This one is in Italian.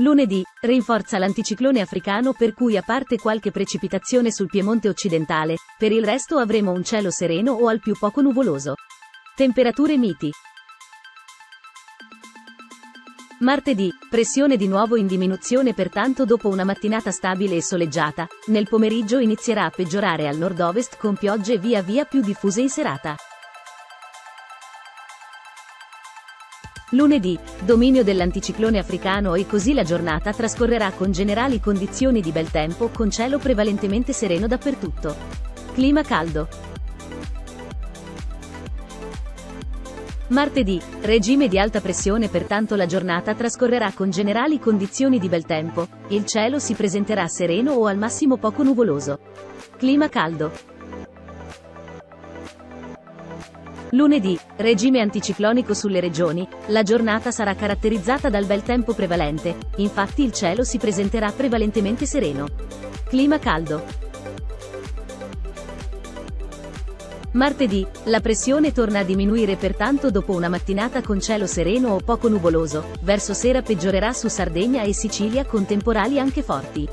Lunedì, rinforza l'anticiclone africano per cui a parte qualche precipitazione sul Piemonte occidentale, per il resto avremo un cielo sereno o al più poco nuvoloso. Temperature miti. Martedì, pressione di nuovo in diminuzione pertanto dopo una mattinata stabile e soleggiata, nel pomeriggio inizierà a peggiorare al nord-ovest con piogge via via più diffuse in serata. Lunedì, dominio dell'anticiclone africano e così la giornata trascorrerà con generali condizioni di bel tempo con cielo prevalentemente sereno dappertutto. Clima caldo. Martedì, regime di alta pressione pertanto la giornata trascorrerà con generali condizioni di bel tempo, il cielo si presenterà sereno o al massimo poco nuvoloso. Clima caldo. Lunedì, regime anticiclonico sulle regioni, la giornata sarà caratterizzata dal bel tempo prevalente, infatti il cielo si presenterà prevalentemente sereno. Clima caldo. Martedì, la pressione torna a diminuire pertanto dopo una mattinata con cielo sereno o poco nuvoloso, verso sera peggiorerà su Sardegna e Sicilia con temporali anche forti.